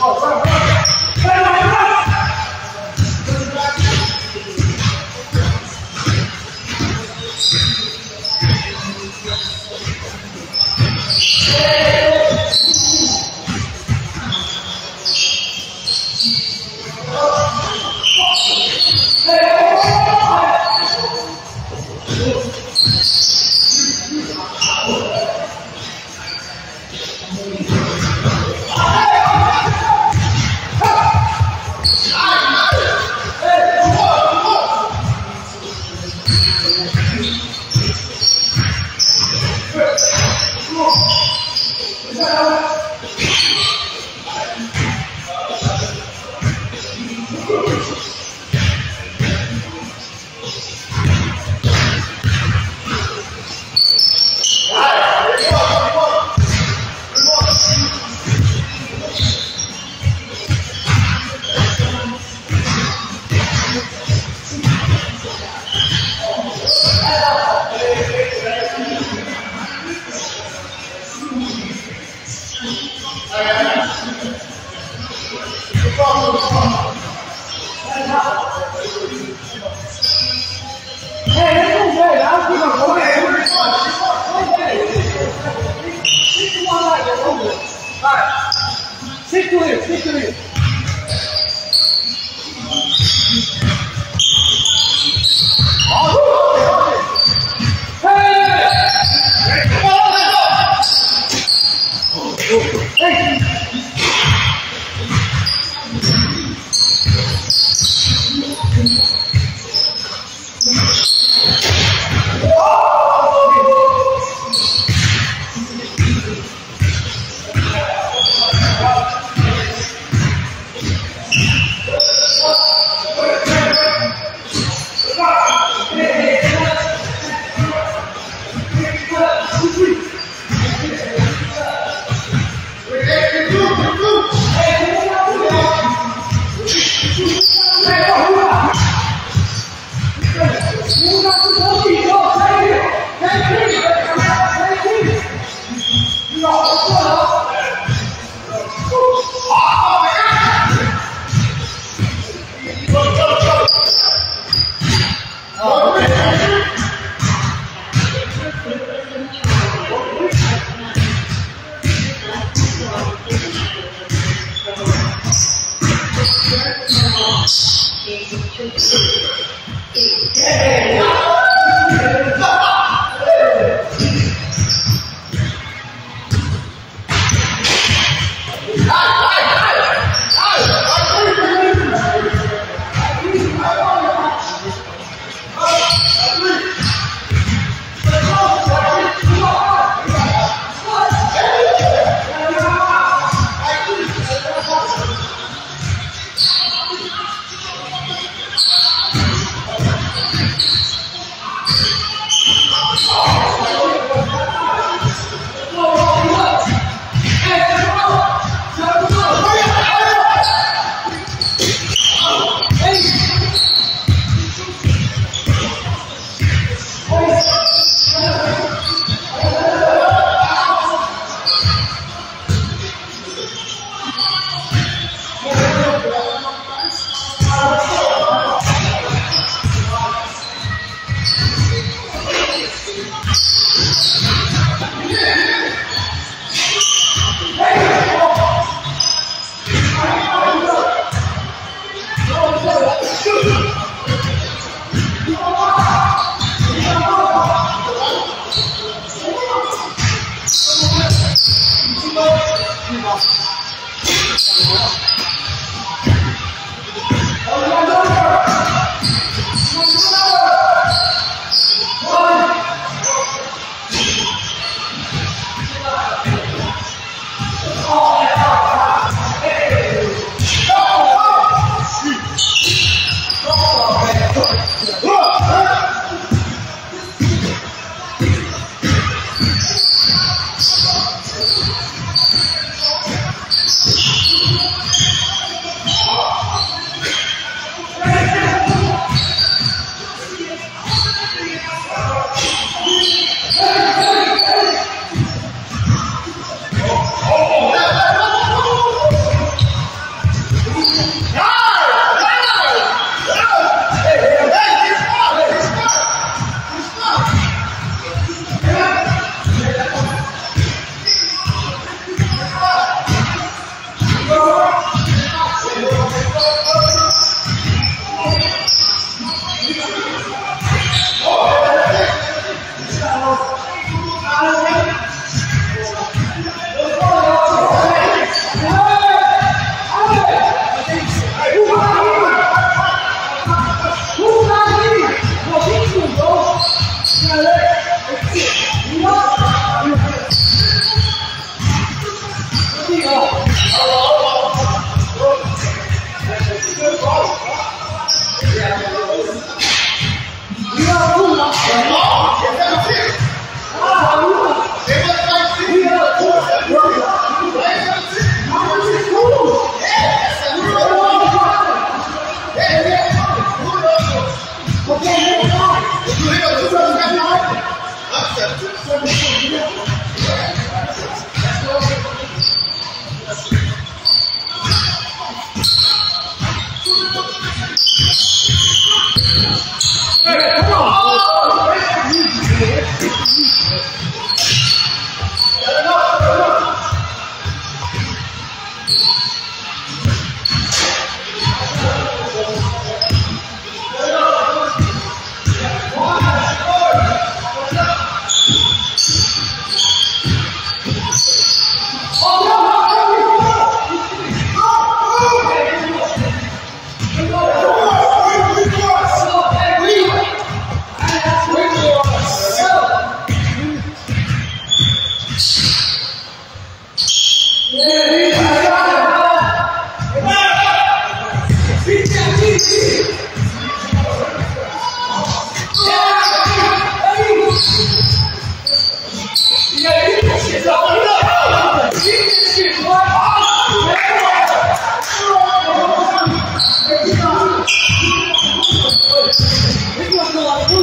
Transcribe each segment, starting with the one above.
Yeah. Yeah. 同志们，同志们，前进，前进，前进！同志们，同志们，前进！Oh, my God. Yeah. Hey! This must go out of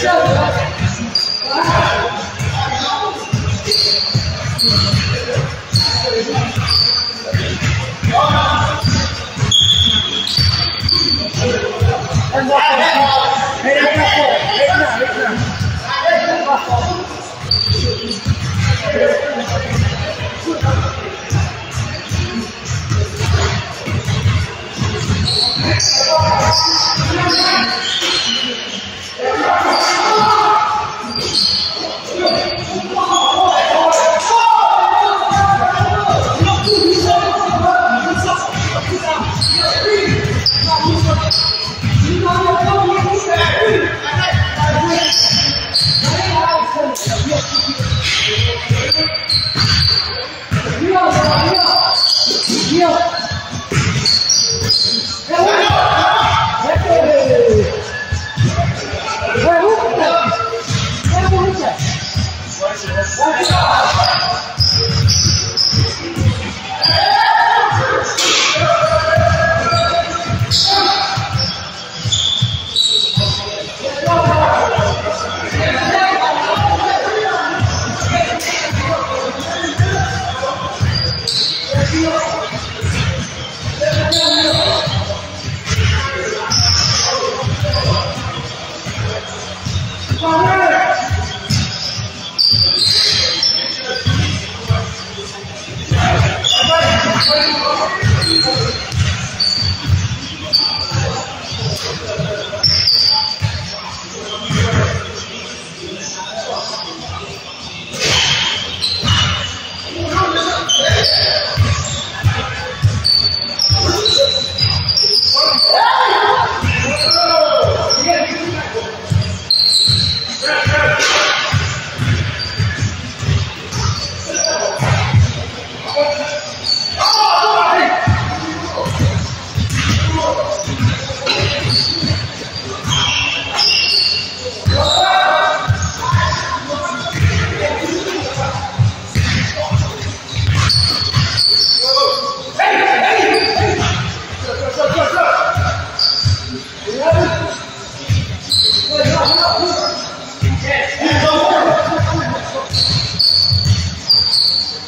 Shut! Thank you. The fuck we're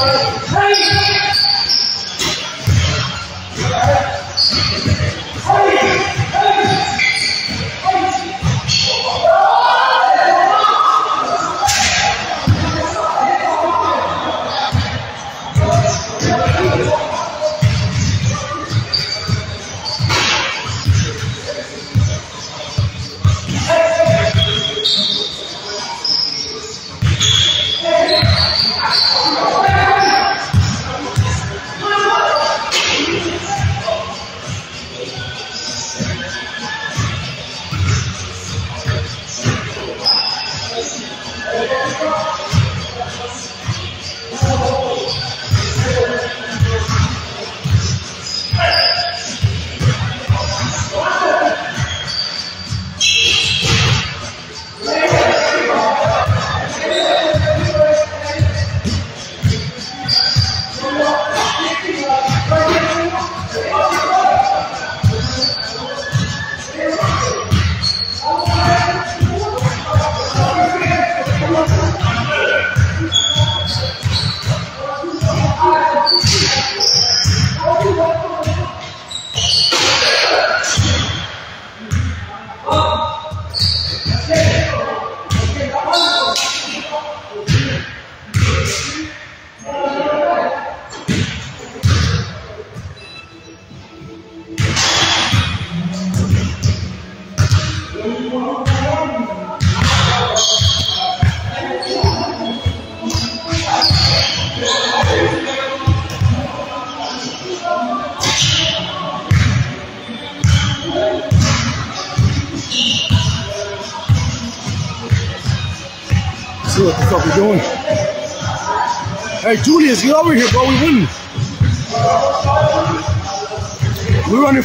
doing. Hey, Julius, get over here, bro. We winning. We're running.